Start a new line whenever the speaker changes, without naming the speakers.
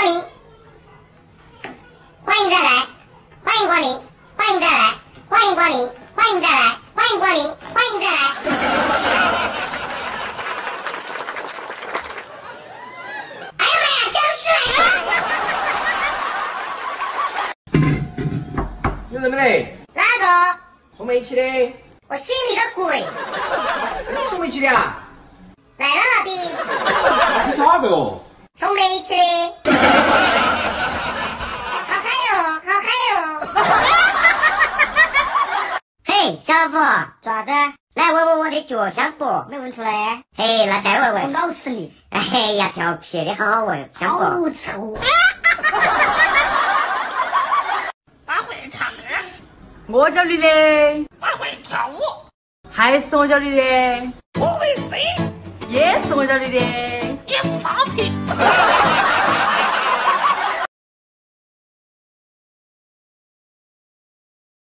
欢迎再来，欢迎光临，欢迎再来，欢迎光临，欢迎再来，欢迎光临，欢迎再来。哎呀妈呀，僵尸来了！
有人没得？
哪个
送煤气的，
我信你个鬼！
送煤气的啊！
来了，老弟，
你是哪个哦？
送煤气的。小伙，
爪子，
来闻闻我的脚香不？
没闻出来。
嘿，那再闻闻
我
闻。
咬死你！
哎呀，调皮的好好闻，香不？
好臭！
我会唱歌，
我教你的，
我会跳舞，
还是我教你的，
我会飞，
也是我教你的。
也不放屁。